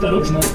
Осторожно.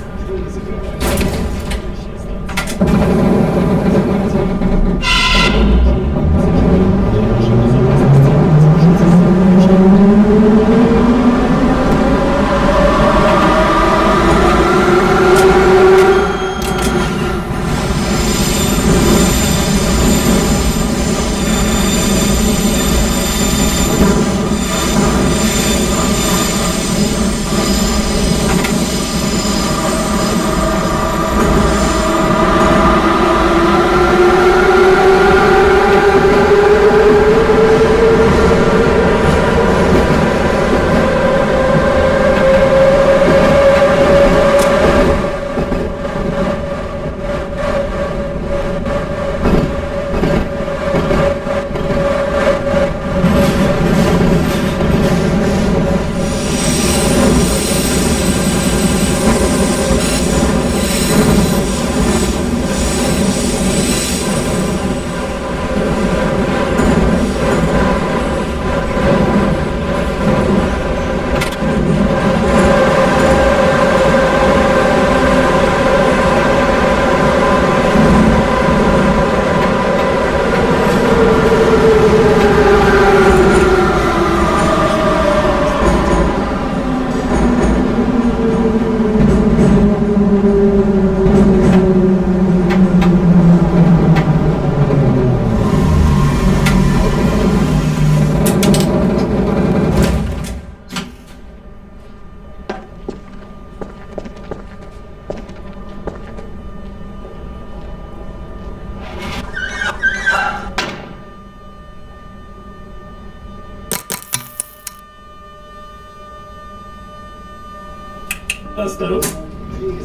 Осторожно. Двери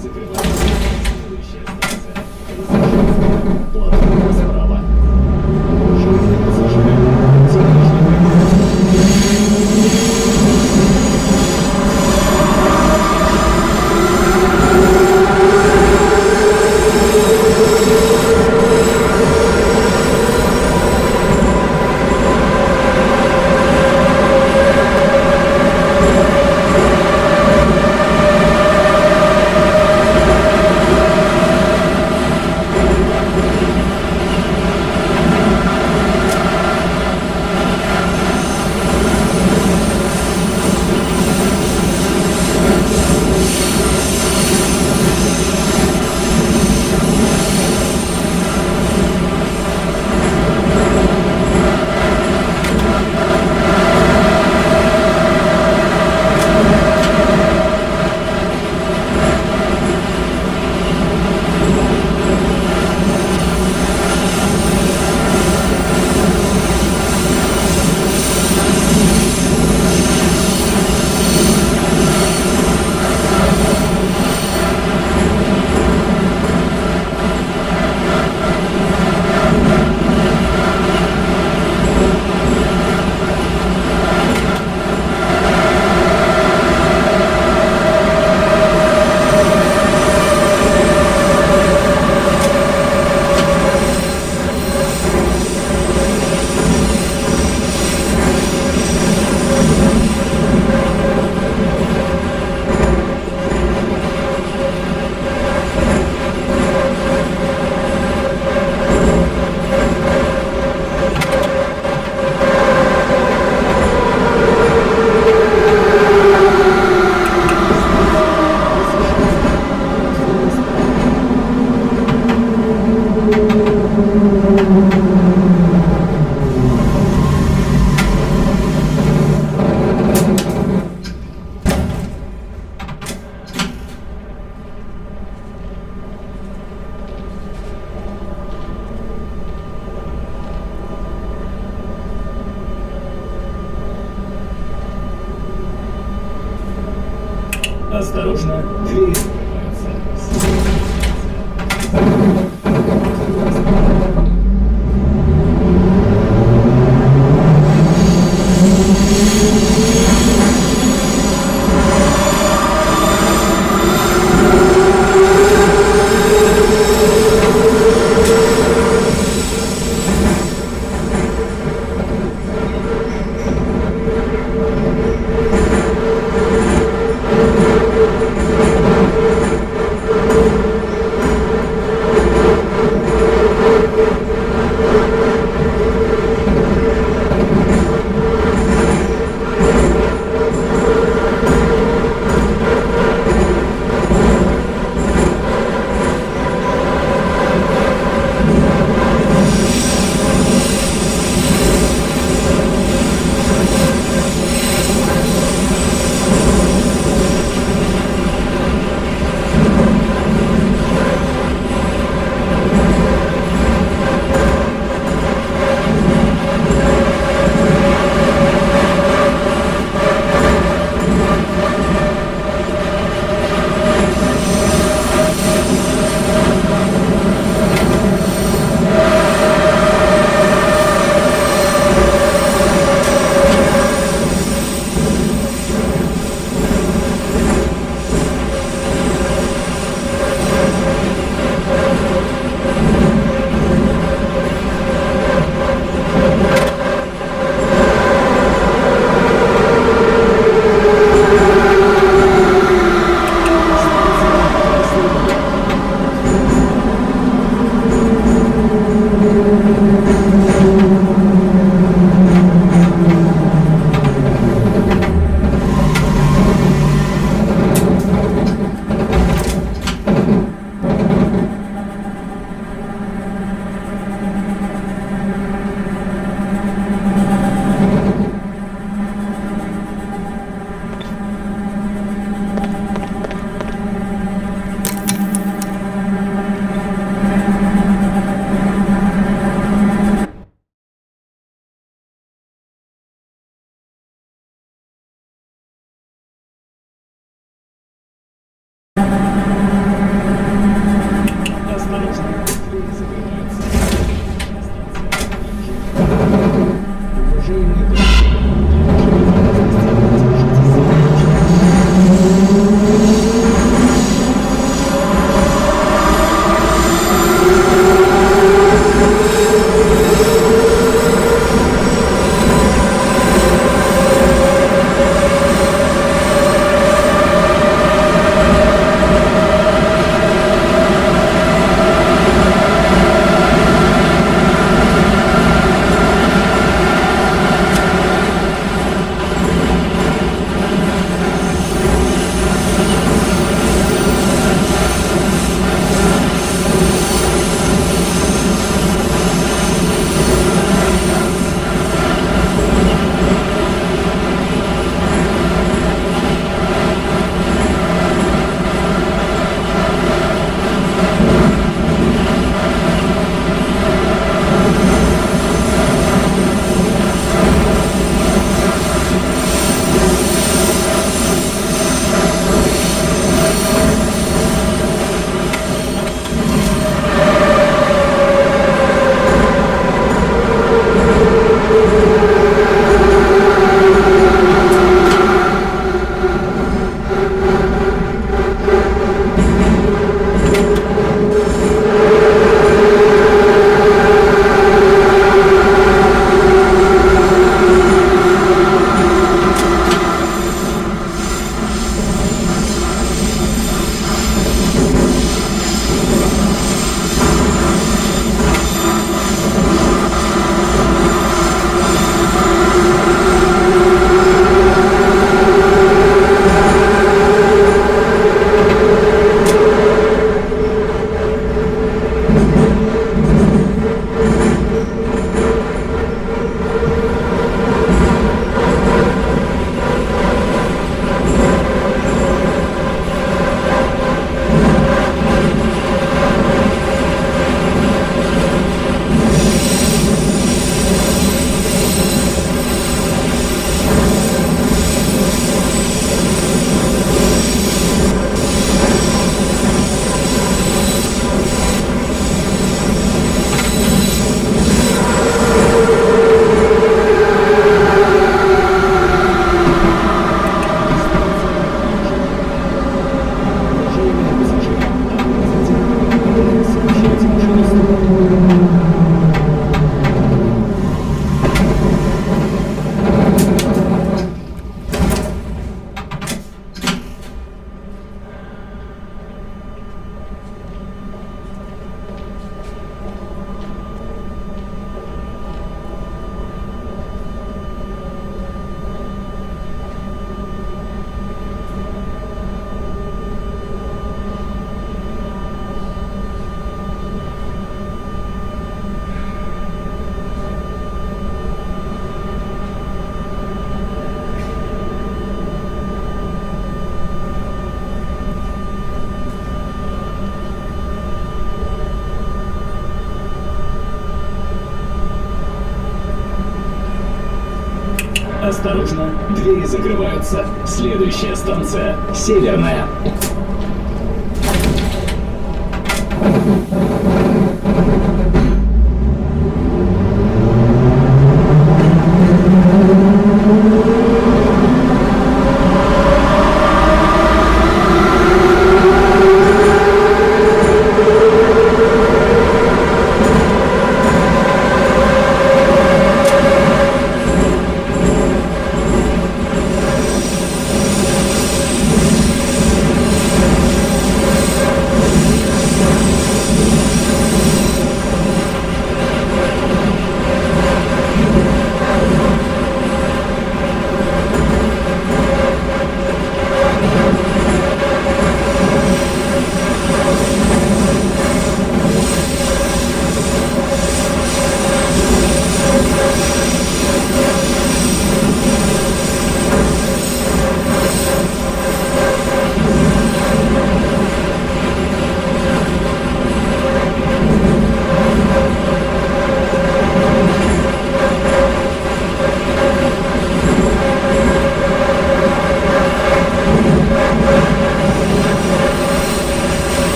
Осторожно, двери закрываются. Следующая станция — Северная.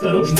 Осторожно,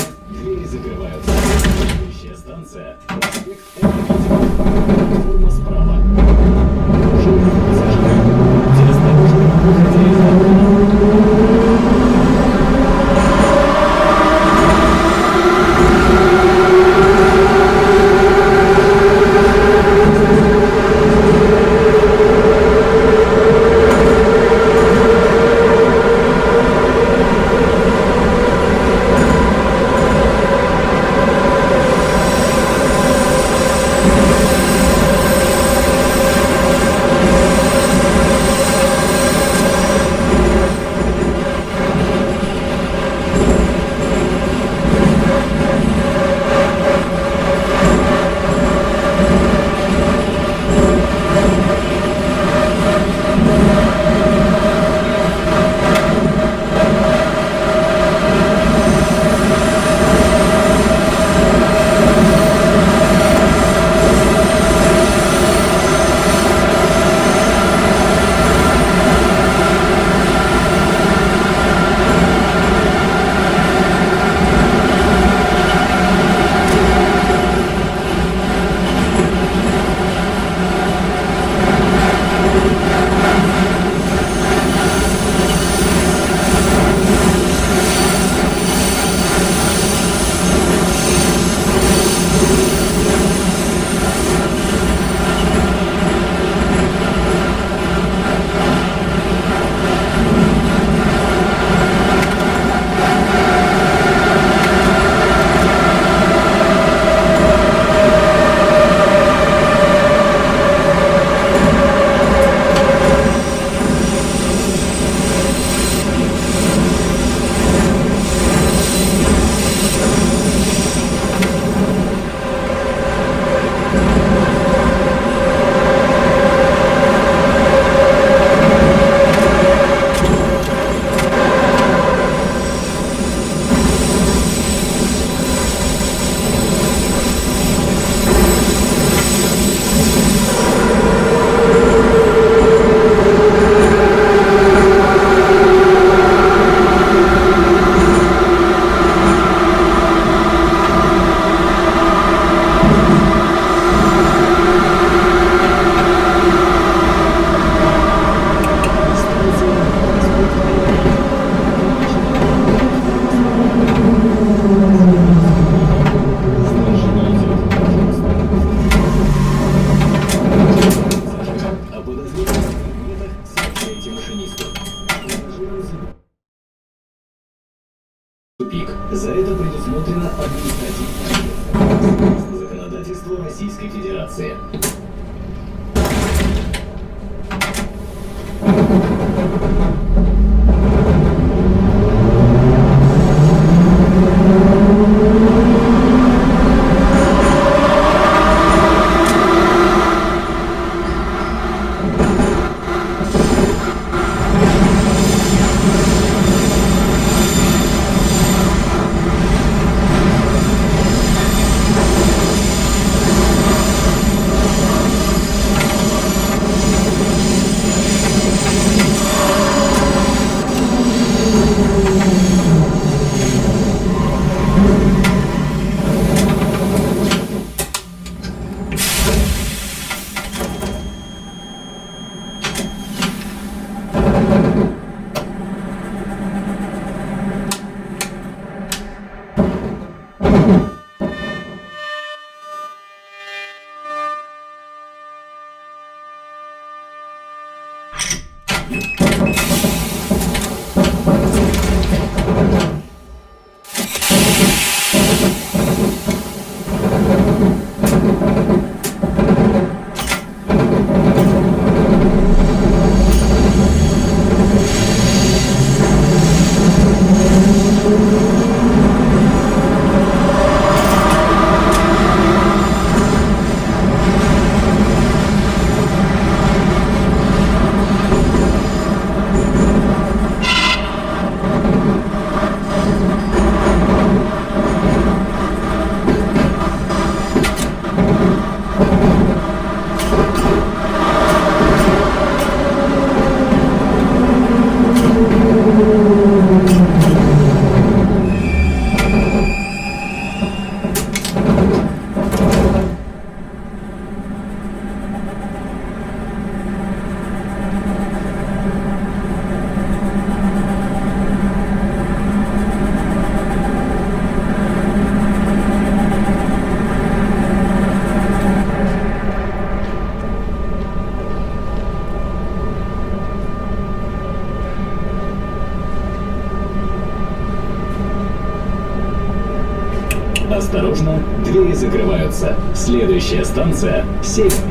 Следующая станция – Северная.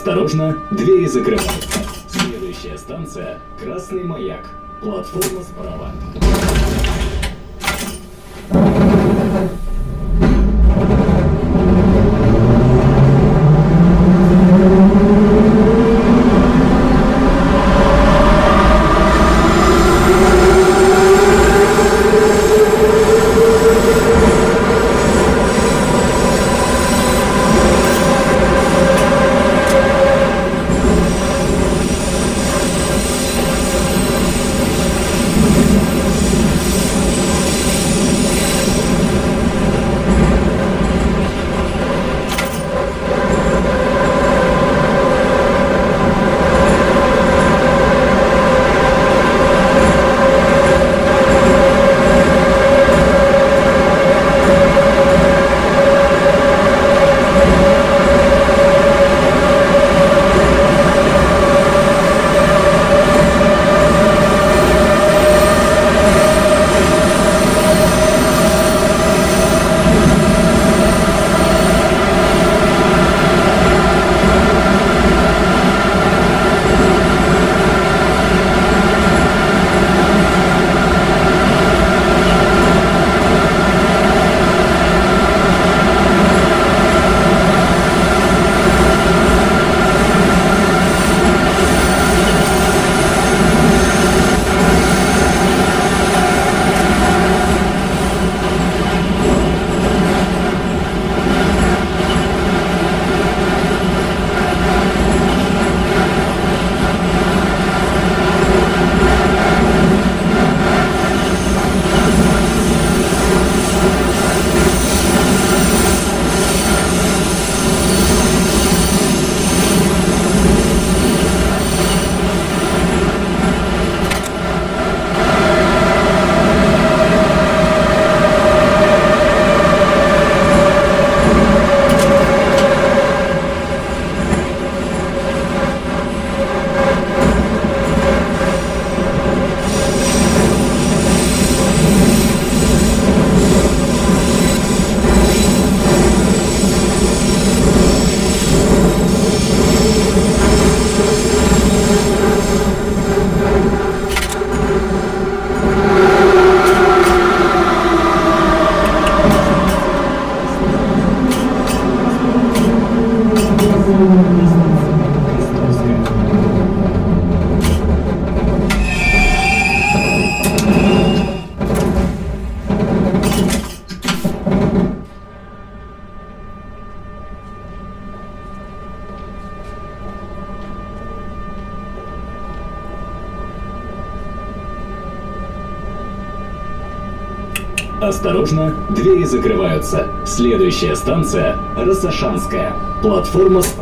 Осторожно, двери закрываются. Следующая станция – Красный маяк. Платформа справа. Осторожно, двери закрываются. Следующая станция – Рассашанская. Платформа с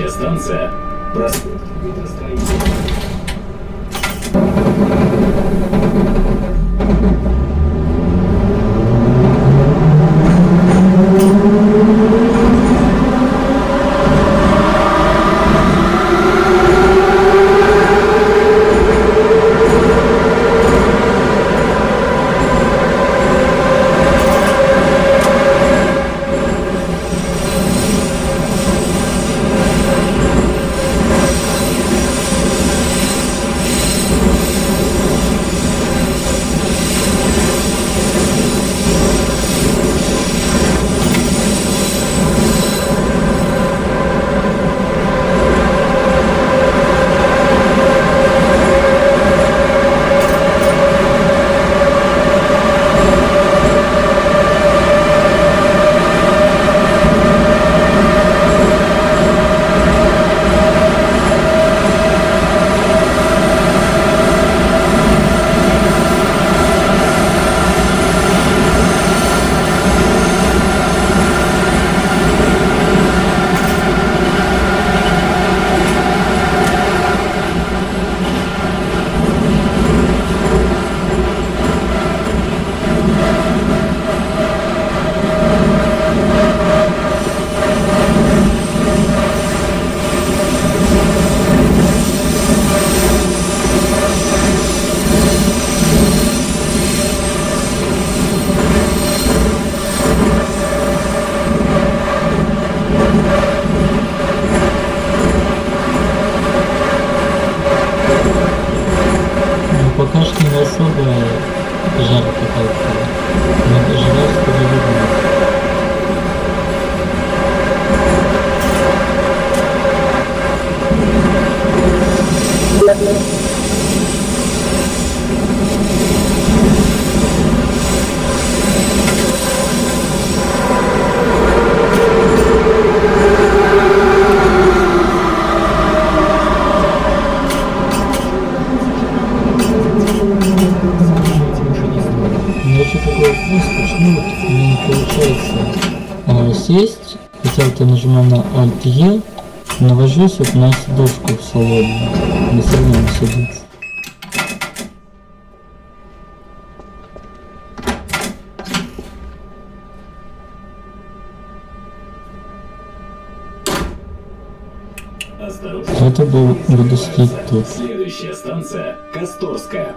следующая станция. Навожусь от на сидушку в салоне. Не все равно не садится. Это был сидеть тут. Следующая станция Касторская.